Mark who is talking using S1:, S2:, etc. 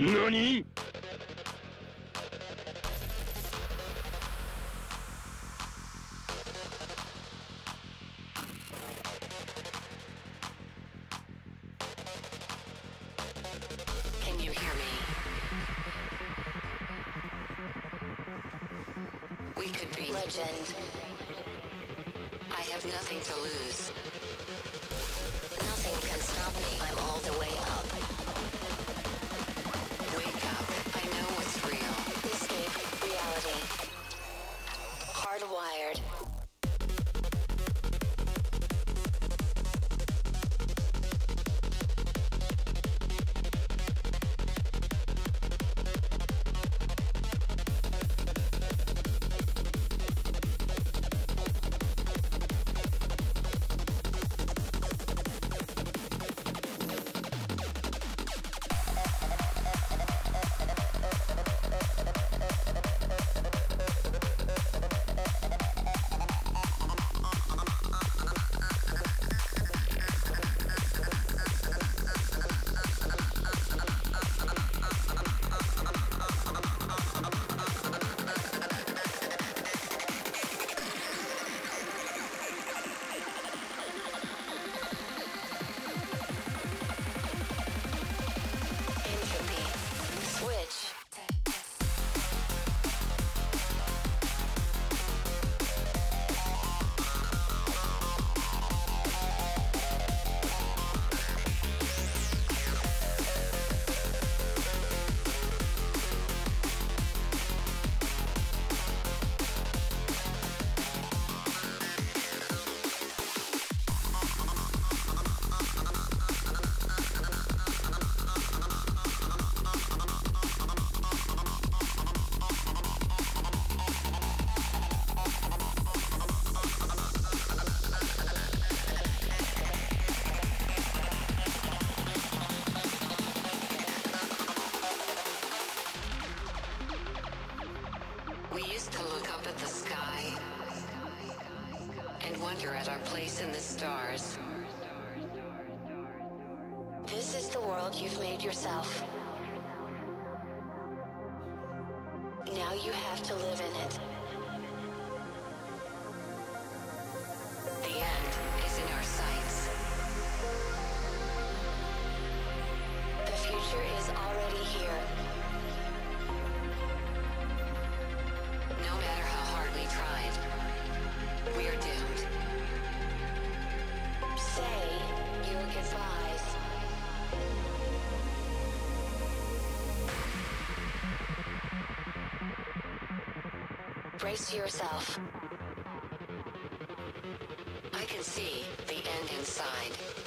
S1: 何
S2: Can you hear me? We could be legend. I have nothing to lose. Nothing can stop me. I'm all wonder at our place in the stars. This is the world you've made yourself. Now you have to live in it. The end Brace yourself. I can see the end inside.